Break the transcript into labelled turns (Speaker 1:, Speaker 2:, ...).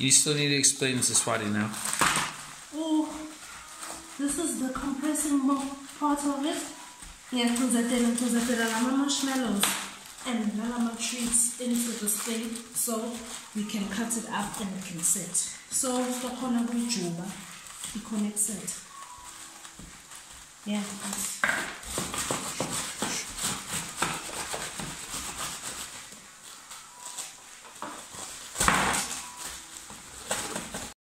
Speaker 1: You still need to explain this to Swati now.
Speaker 2: Oh, this is the compressing part of it. Yeah, ngizatela ngizatela lama marshmallows and nalama treats into the thing so we can cut it up and we can set. So sikhona juba, we connect it. Yeah.